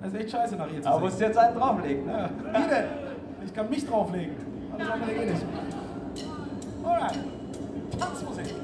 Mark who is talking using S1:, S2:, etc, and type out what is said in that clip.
S1: Das ist echt scheiße nach ihr zu
S2: Aber musst du jetzt einen drauflegen, ne?
S1: Wie denn? Ich kann mich drauflegen. Also, das andere geht nicht. Alright. Tanzmusik.